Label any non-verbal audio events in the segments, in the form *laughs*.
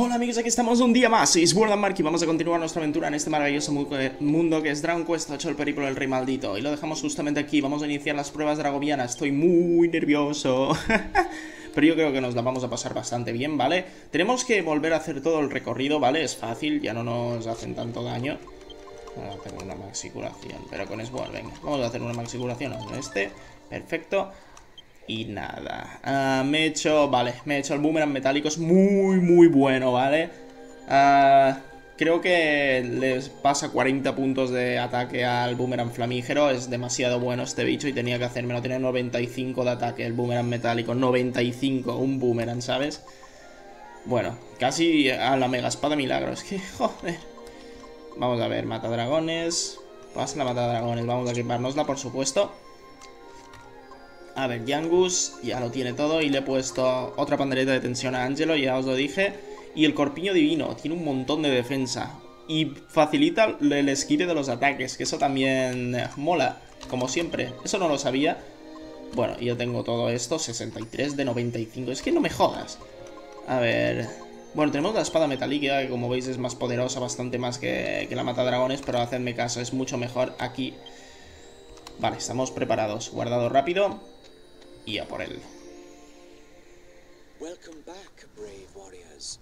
Hola amigos, aquí estamos un día más, es World Mark y vamos a continuar nuestra aventura en este maravilloso mundo que es Dragon Quest 8, el periplo del rey maldito. Y lo dejamos justamente aquí, vamos a iniciar las pruebas dragovianas, estoy muy nervioso. *laughs* Pero yo creo que nos la vamos a pasar bastante bien, ¿vale? Tenemos que volver a hacer todo el recorrido, ¿vale? Es fácil, ya no nos hacen tanto daño. Vamos a hacer una maxicuración, pero con Sword, venga. Vamos a hacer una maxicuración con este, perfecto. Y nada, uh, me he hecho, vale, me he hecho el boomerang metálico, es muy, muy bueno, ¿vale? Uh, creo que les pasa 40 puntos de ataque al boomerang flamígero, es demasiado bueno este bicho y tenía que hacérmelo, tiene 95 de ataque el boomerang metálico, 95, un boomerang, ¿sabes? Bueno, casi a la mega espada milagro, es que, *laughs* joder. Vamos a ver, mata dragones, pasa la mata dragones, vamos a equipárnosla, por supuesto. A ver, Yangus ya lo tiene todo y le he puesto otra pandereta de tensión a Angelo, ya os lo dije. Y el Corpiño Divino tiene un montón de defensa y facilita el esquive de los ataques, que eso también mola, como siempre. Eso no lo sabía. Bueno, yo tengo todo esto, 63 de 95, es que no me jodas. A ver... Bueno, tenemos la espada metálica, que como veis es más poderosa, bastante más que, que la mata dragones, pero hacedme caso, es mucho mejor aquí. Vale, estamos preparados. Guardado rápido y a por él. Welcome back, brave warriors.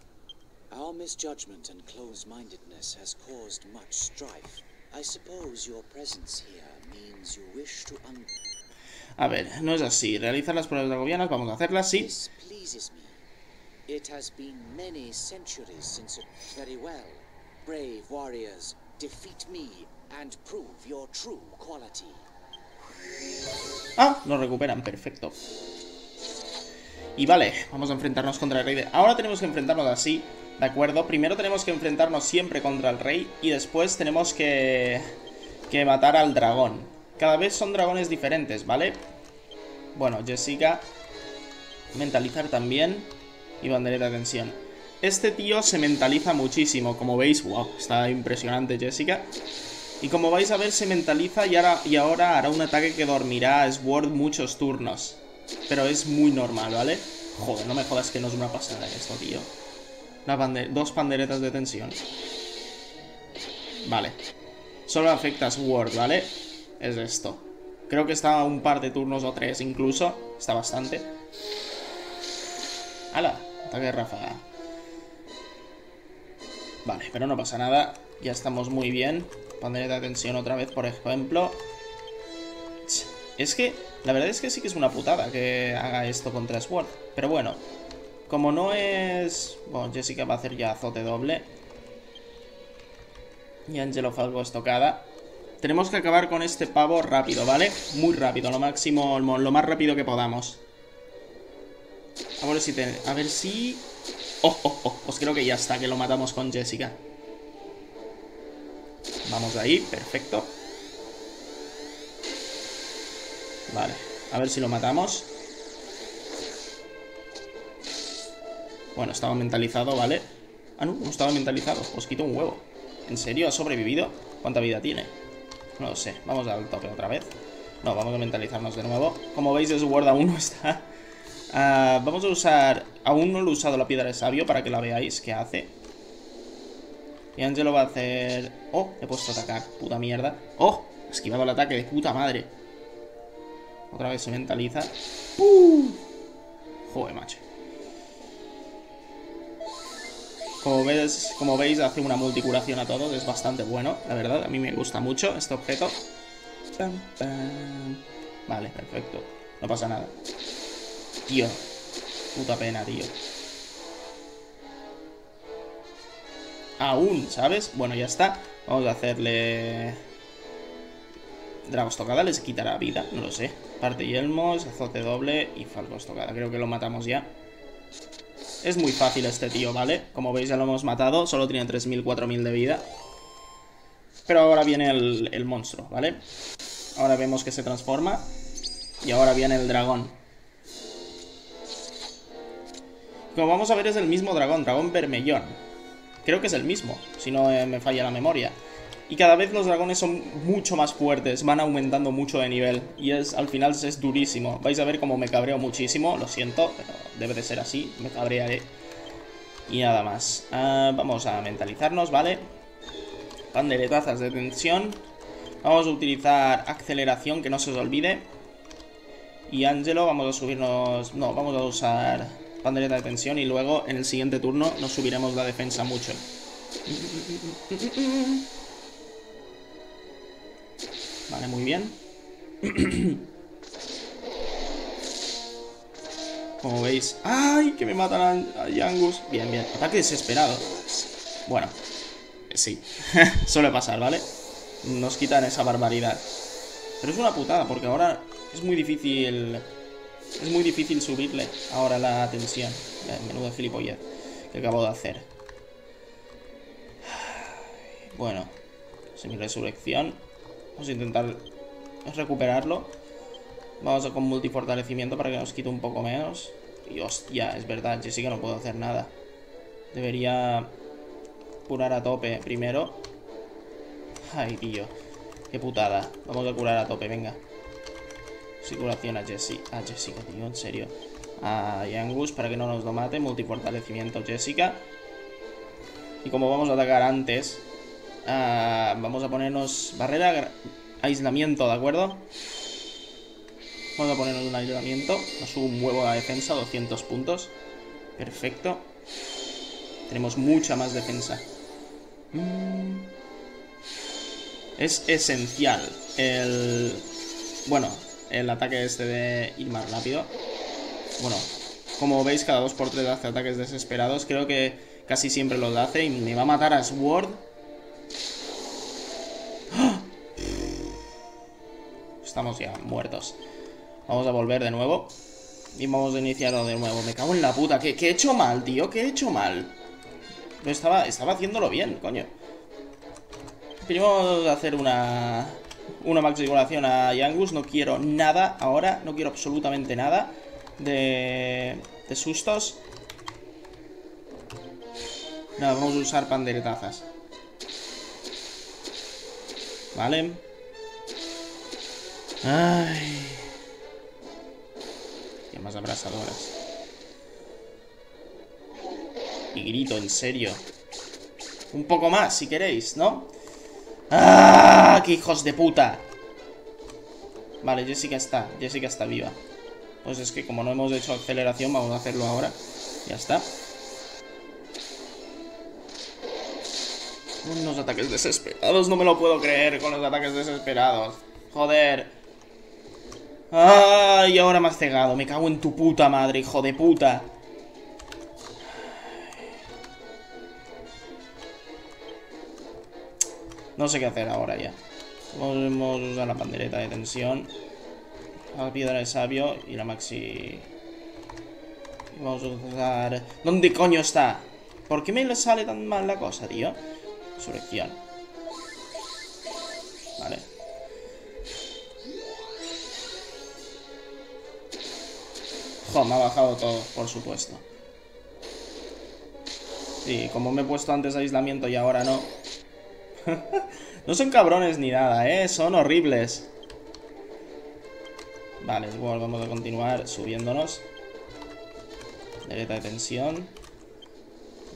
Our misjudgment and close-mindedness has caused much strife. I suppose your presence here means you wish to un A ver, no es así. Realizar las pruebas dragovianas, vamos a hacerlas, sí. This pleases me. It has been many centuries since it... Very well. Brave warriors, defeat me and prove your true quality. Ah, lo recuperan, perfecto. Y vale, vamos a enfrentarnos contra el rey de... Ahora tenemos que enfrentarnos así, ¿de acuerdo? Primero tenemos que enfrentarnos siempre contra el rey y después tenemos que... que matar al dragón. Cada vez son dragones diferentes, ¿vale? Bueno, Jessica... Mentalizar también. Y bandereta de tensión. Este tío se mentaliza muchísimo, como veis. Wow, está impresionante Jessica. Y como vais a ver, se mentaliza y ahora, hará un ataque que dormirá a Sword muchos turnos. Pero es muy normal, ¿vale? Joder, no me jodas que no es una pasada esto, tío. dos panderetas de tensión. Vale. Solo afecta a Sword, ¿vale? Es esto. Creo que está un par de turnos o tres incluso. Está bastante. ¡Hala! Ataque de ráfaga. Vale, pero no pasa nada. Ya estamos muy bien. Pandereta de tensión otra vez, por ejemplo. Es que, la verdad es que sí que es una putada que haga esto contra Sword. Pero bueno, como no es... Bueno, Jessica va a hacer ya azote doble. Y Angelo Falco estocada. Tenemos que acabar con este pavo rápido, ¿vale? Muy rápido, lo máximo, lo más rápido que podamos. A ver si... A ver si... Oh, oh, oh, pues creo que ya está, que lo matamos con Jessica. Vamos ahí, perfecto. Vale, a ver si lo matamos. Bueno, estaba mentalizado, ¿vale? Ah, no, no estaba mentalizado. Os quito un huevo. ¿En serio? ¿Ha sobrevivido? ¿Cuánta vida tiene? No lo sé. Vamos al tope otra vez. No, vamos a mentalizarnos de nuevo. Como veis, es Word aún no está. Uh, vamos a usar... Aún no lo he usado la piedra de sabio para que la veáis qué hace. Y Angelo va a hacer... Oh, he puesto a atacar, puta mierda. Oh, esquivado el ataque de puta madre. Otra vez se mentaliza. ¡Pum! Joder, macho. Como, ves, como veis, hace una multicuración a todos. Es bastante bueno, la verdad. A mí me gusta mucho este objeto. Vale, perfecto. No pasa nada. Tío. Puta pena, tío. Aún, ¿sabes? Bueno, ya está. Vamos a hacerle... Dragostocada les quitará vida, no lo sé. Parte yelmos, azote doble y Falcostocada. Creo que lo matamos ya. Es muy fácil este tío, ¿vale? Como veis ya lo hemos matado, solo tiene 3.000, 4.000 de vida. Pero ahora viene el, el monstruo, ¿vale? Ahora vemos que se transforma. Y ahora viene el dragón. Como vamos a ver es el mismo dragón, dragón vermellón. Creo que es el mismo, si no eh, me falla la memoria. Y cada vez los dragones son mucho más fuertes, van aumentando mucho de nivel. Y es al final es durísimo. Vais a ver cómo me cabreo muchísimo, lo siento, pero debe de ser así, me cabrearé. Y nada más. Ah, vamos a mentalizarnos, ¿vale? Panderetazas de tensión. Vamos a utilizar aceleración, que no se os olvide. Y Angelo, vamos a subirnos... No, vamos a usar pandereta de tensión y luego en el siguiente turno nos subiremos la defensa mucho. Vale, muy bien. *coughs* Como veis... ¡Ay! Que me matan a Yangus. Bien, bien. Ataque desesperado. Bueno. Sí. *laughs* Suele pasar, ¿vale? Nos quitan esa barbaridad. Pero es una putada, porque ahora es muy difícil... Es muy difícil subirle ahora la tensión. Menudo gilipollas que acabo de hacer. Bueno. Semi-resurrección. Vamos a intentar recuperarlo. Vamos a con multifortalecimiento para que nos quite un poco menos. Y hostia, es verdad, Jessica no puedo hacer nada. Debería curar a tope primero. Ay, tío. Qué putada. Vamos a curar a tope, venga. Sí, curación a Jessica. A Jessica, tío, en serio. A Yangus para que no nos lo mate. Multifortalecimiento Jessica. Y como vamos a atacar antes, uh, vamos a ponernos barrera, aislamiento, ¿de acuerdo? Vamos a ponernos un aislamiento. Nos subo un huevo a la defensa, 200 puntos. Perfecto. Tenemos mucha más defensa. Mm. Es esencial el... Bueno, el ataque este de ir más rápido. Bueno, como veis, cada 2x3 hace ataques desesperados. Creo que casi siempre los hace y me va a matar a Sword. ¡Ah! Estamos ya muertos. Vamos a volver de nuevo. Y vamos a iniciarlo de nuevo. Me cago en la puta. ¿Qué, he hecho mal, tío? ¿Qué he hecho mal? No estaba, estaba haciéndolo bien, coño. Primero hacer una... Una maximulación a Yangus. No quiero nada ahora. No quiero absolutamente nada de... De sustos. Nada, vamos a usar panderetazas. Vale. Ay más abrasadoras. Y grito, en serio. Un poco más, si queréis, ¿no? ¡Ah! ¡Qué hijos de puta! Vale, Jessica está. Jessica está viva. Pues es que como no hemos hecho aceleración, vamos a hacerlo ahora. Ya está. Unos ataques desesperados. No me lo puedo creer con los ataques desesperados. Joder. Ay, ahora me has cegado. Me cago en tu puta madre, hijo de puta. No sé qué hacer ahora ya. A usar la pandereta de tensión. La piedra de sabio y la maxi... Vamos a usar... ¿Dónde coño está? ¿Por qué me sale tan mal la cosa, tío? Resurrección. Vale. me ha bajado todo, por supuesto. Sí, como me he puesto antes aislamiento y ahora no. *laughs* no son cabrones ni nada, ¿eh? Son horribles. Vale, igual vamos a continuar subiéndonos. Deleta de tensión.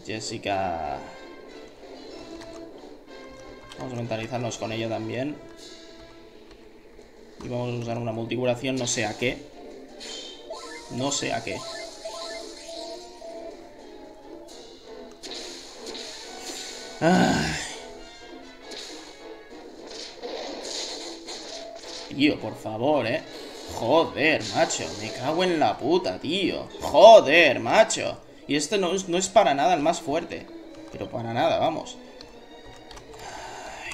Jessica... Vamos a mentalizarnos con ella también. Y vamos a usar una multicuración, no sé a qué. No sé a qué. Ay. Tío, por favor, eh. Joder, macho. Me cago en la puta, tío. Joder, macho. Y este no es, no es para nada el más fuerte. Pero para nada, vamos.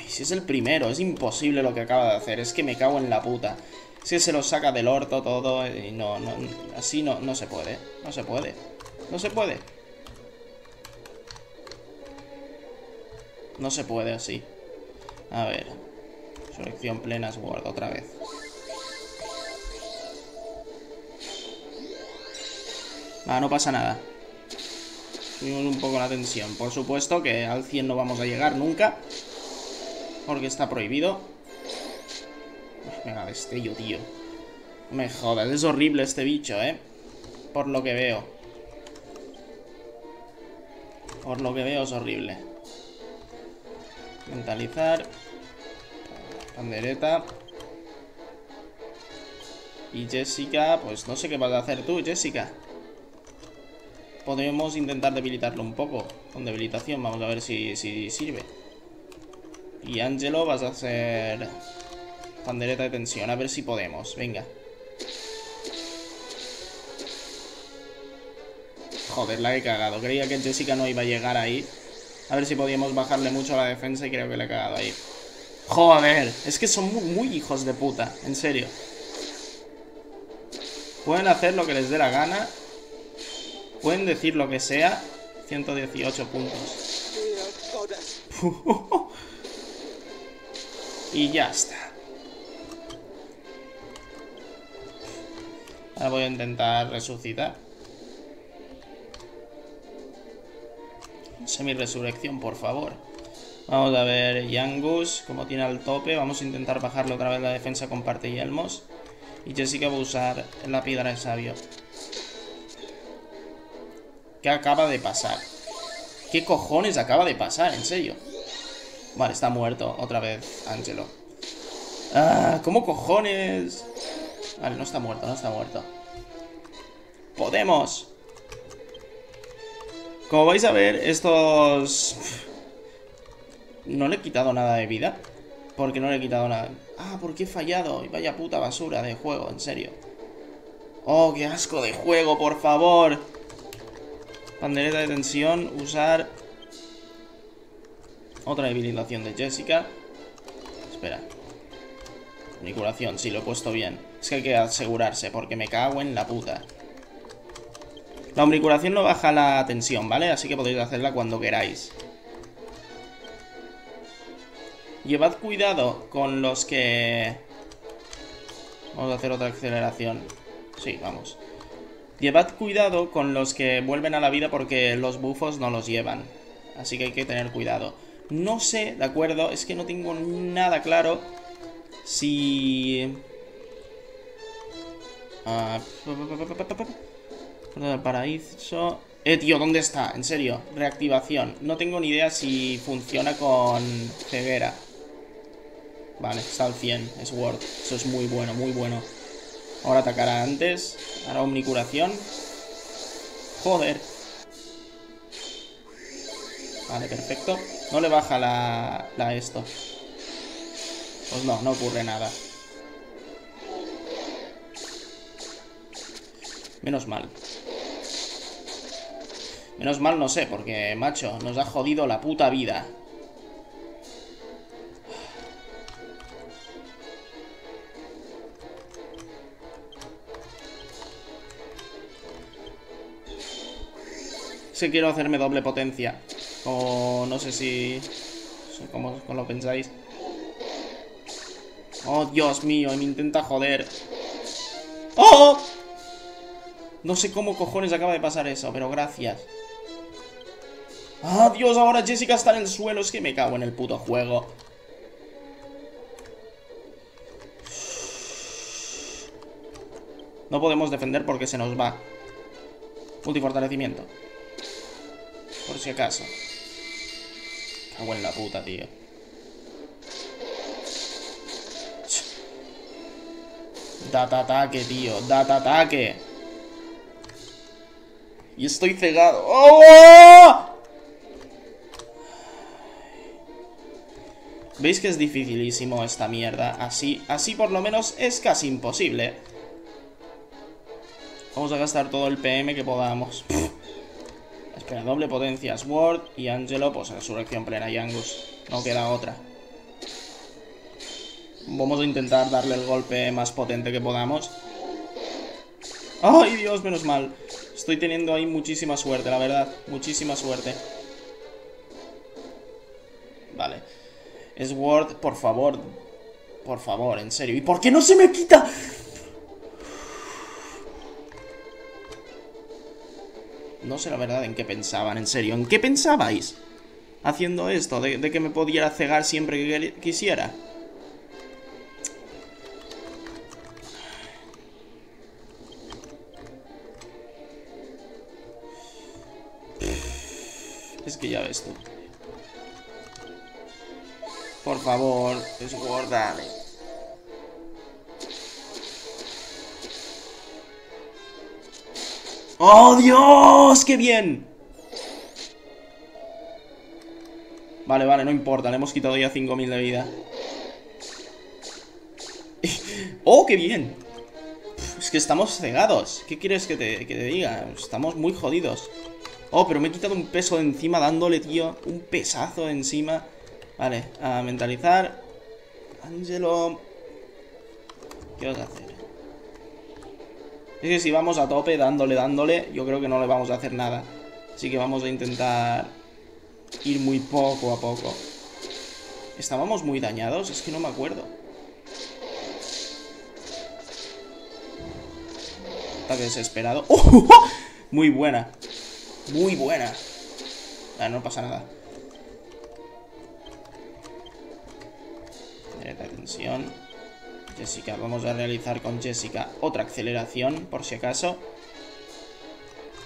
Si es el primero, es imposible lo que acaba de hacer. Es que me cago en la puta. Si se lo saca del orto todo y no, no así no, no se puede, no se puede, no se puede. No se puede así. A ver. Selección plena Sword otra vez. Ah, no pasa nada. Subimos un poco la tensión. Por supuesto que al 100 no vamos a llegar nunca. Porque está prohibido. Venga, destello, tío. No me jodas, es horrible este bicho, ¿eh? Por lo que veo. Por lo que veo es horrible. Mentalizar. Pandereta. Y Jessica, pues no sé qué vas a hacer tú, Jessica. Podemos intentar debilitarlo un poco. Con debilitación, vamos a ver si, si sirve. Y Angelo vas a hacer... Pandereta de tensión, a ver si podemos. Venga. Joder, la he cagado. Creía que Jessica no iba a llegar ahí. A ver si podíamos bajarle mucho la defensa y creo que le he cagado ahí. Joder, es que son muy, hijos de puta, en serio. Pueden hacer lo que les dé la gana. Pueden decir lo que sea. 118 puntos. *laughs* y ya está. Ahora voy a intentar resucitar. Semi-resurrección, por favor. Vamos a ver Yangus, como tiene al tope. Vamos a intentar bajarle otra vez la defensa con parte y elmos. Y Jessica va a usar la piedra de sabio. ¿Qué acaba de pasar? ¿Qué cojones acaba de pasar? En serio. Vale, está muerto otra vez Angelo. Ah, ¿cómo cojones? Vale, no está muerto, no está muerto. ¡Podemos! Como vais a ver, estos... No le he quitado nada de vida. Porque no le he quitado nada. Ah, porque he fallado. Y vaya puta basura de juego, en serio. Oh, qué asco de juego, por favor. Pandereta de tensión. Usar... Otra debilitación de Jessica. Espera. Manipulación, sí, lo he puesto bien. Es que hay que asegurarse, porque me cago en la puta. La omnicuración no baja la tensión, ¿vale? Así que podéis hacerla cuando queráis. Llevad cuidado con los que... Vamos a hacer otra aceleración. Sí, vamos. Llevad cuidado con los que vuelven a la vida porque los bufos no los llevan. Así que hay que tener cuidado. No sé, ¿de acuerdo? Es que no tengo nada claro si... Uh... Paraíso. Eh, tío, ¿dónde está? En serio, reactivación. No tengo ni idea si funciona con ceguera. Vale, está al 100, es Word. Eso es muy bueno, muy bueno. Ahora atacará antes. Ahora omnicuración. Joder. Vale, perfecto. No le baja la, la esto. Pues no, no ocurre nada. Menos mal. Menos mal no sé, porque, macho, nos ha jodido la puta vida. Si quiero hacerme doble potencia. O no sé si... ¿Cómo, cómo lo pensáis? Oh, Dios mío, me intenta joder. ¡Oh! No sé cómo cojones acaba de pasar eso, pero gracias. ¡Ah, Dios! Ahora Jessica está en el suelo. Es que me cago en el puto juego. No podemos defender porque se nos va. Multifortalecimiento. Por si acaso. Cago en la puta, tío. Data ataque, tío. Data ataque. Y estoy cegado. ¡Oh! ¿Veis que es dificilísimo esta mierda? Así, así por lo menos es casi imposible. Vamos a gastar todo el PM que podamos. Espera, doble potencia, Sword y Angelo, pues resurrección plena y Angus. No queda otra. Vamos a intentar darle el golpe más potente que podamos. ¡Ay, Dios! Menos mal. Estoy teniendo ahí muchísima suerte, la verdad. Muchísima suerte. Vale. Sword, por favor. Por favor, en serio. ¿Y por qué no se me quita? No sé la verdad en qué pensaban, en serio. ¿En qué pensabais? Haciendo esto, de, que me pudiera cegar siempre que quisiera. Es que ya ves tú. Por favor, dale. ¡Oh, Dios! ¡Qué bien! Vale, vale, no importa, le hemos quitado ya 5000 de vida. *laughs* ¡Oh, qué bien! Es que estamos cegados. ¿Qué quieres que te, que te diga? Estamos muy jodidos. Oh, pero me he quitado un peso de encima dándole, tío. Un pesazo de encima. Vale, a mentalizar. Angelo. ¿Qué vas a hacer? Es que si vamos a tope dándole, dándole, yo creo que no le vamos a hacer nada. Así que vamos a intentar ir muy poco a poco. ¿Estábamos muy dañados? Es que no me acuerdo. Ataque desesperado. *laughs* ¡Oh! Muy buena. Muy buena. Ah, no pasa nada. de tensión. Jessica, vamos a realizar con Jessica otra aceleración, por si acaso.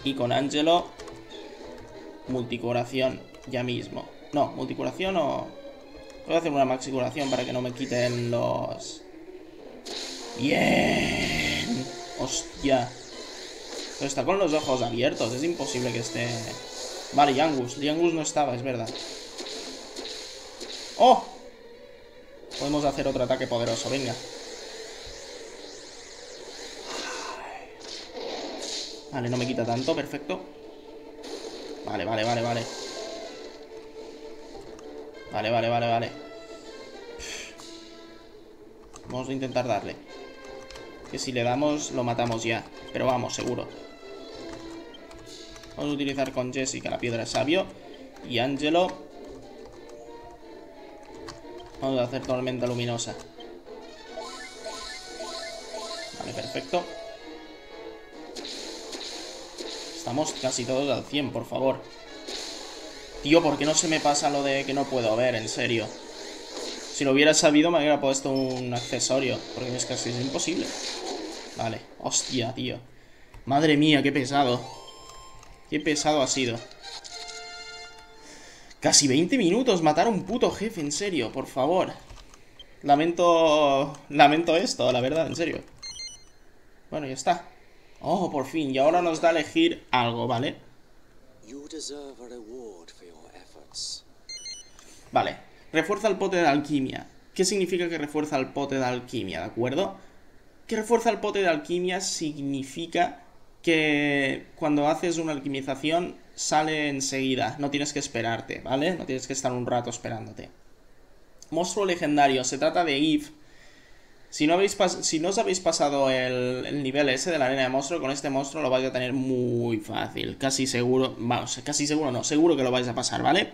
Y con Angelo, multicuración, ya mismo. No, multicuración o... Voy a hacer una maxicuración para que no me quiten los... ¡Bien! ¡Hostia! Pero está con los ojos abiertos, es imposible que esté... Vale, Yangus. Yangus no estaba, es verdad. ¡Oh! Podemos hacer otro ataque poderoso, venga. Vale, no me quita tanto, perfecto. Vale, vale, vale, vale. Vale, vale, vale, vale. Vamos a intentar darle. Que si le damos, lo matamos ya. Pero vamos, seguro. Vamos a utilizar con Jessica la piedra sabio. Y Angelo Vamos a hacer tormenta luminosa. Vale, perfecto. Casi todos al 100, por favor. Tío, ¿por qué no se me pasa lo de que no puedo ver? En serio. Si lo hubiera sabido me hubiera puesto un accesorio. Porque es casi imposible. Vale. Hostia, tío. Madre mía, qué pesado. Qué pesado ha sido. Casi 20 minutos matar a un puto jefe, en serio, por favor. Lamento... Lamento esto, la verdad, en serio. Bueno, ya está. Oh, por fin. Y ahora nos da a elegir algo, ¿vale? Vale. Refuerza el pote de alquimia. ¿Qué significa que refuerza el pote de alquimia, de acuerdo? Que refuerza el pote de alquimia significa que cuando haces una alquimización sale enseguida, no tienes que esperarte, ¿vale? No tienes que estar un rato esperándote. Monstruo legendario, se trata de Eve. Si no, habéis si no os habéis pasado el, nivel ese de la arena de monstruo, con este monstruo lo vais a tener muy fácil. Casi seguro, vamos, casi seguro no, seguro que lo vais a pasar, ¿vale?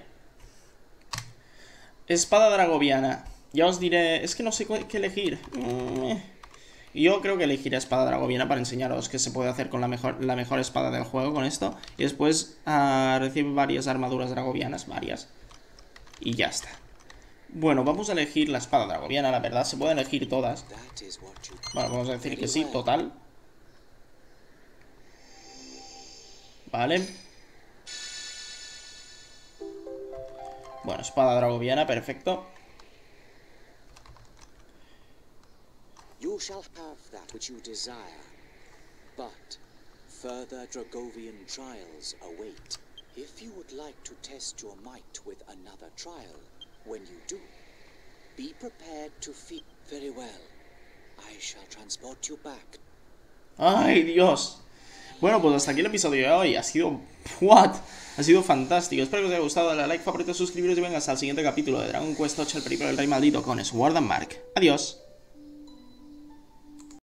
Espada dragoviana. Ya os diré, es que no sé qué elegir. Mm, yo creo que elegiré espada dragoviana para enseñaros qué se puede hacer con la mejor, la mejor espada del juego con esto. Y después uh, recibe varias armaduras dragovianas, varias. Y ya está. Bueno, vamos a elegir la espada dragoviana, la verdad. Se pueden elegir todas. Bueno, vamos a decir que sí, total. Vale. Bueno, espada dragoviana, perfecto. You shall have that which you desire. But further Dragovian trials await. If you would like to test your might with another trial, when you do, be prepared to very well. I shall transport you back. ¡Ay, Dios! Bueno, pues hasta aquí el episodio de hoy. Ha sido... ¿What? Ha sido fantástico. Espero que os haya gustado. Dale like, favorito, suscribiros y vengas al siguiente capítulo de Dragon Quest 8, el película del rey maldito con Sword and Mark. Adiós.